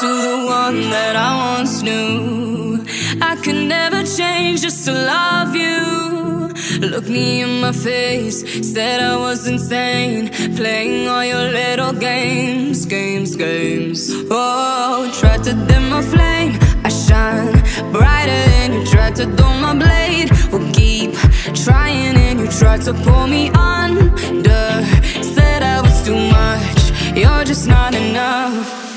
to the one that I once knew. I could never change just to love you. Look me in my face, said I was insane. Playing all your little games, games, games. Oh, tried to dim my flame. I shine brighter than you tried to dull my blade. We'll keep trying, and you tried to pull me under. Said I was too much, you're just not enough.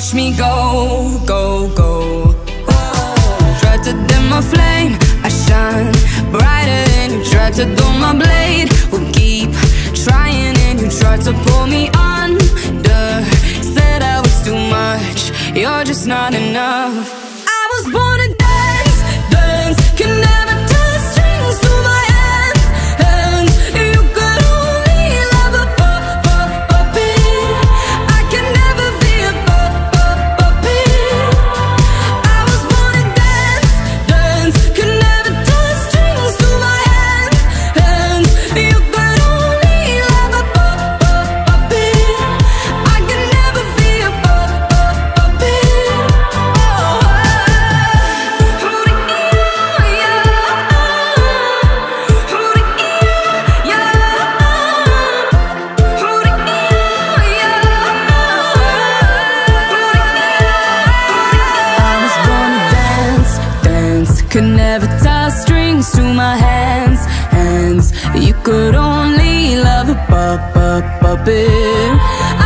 Watch me go, go, go. Oh, to dim my flame, I shine brighter than you tried to dull my blade. We'll keep trying, and you tried to pull me under. Said I was too much, you're just not enough. I was born to dance, dance. Can never tie strings to my hands, hands. You could only love a pu- pu- puppet.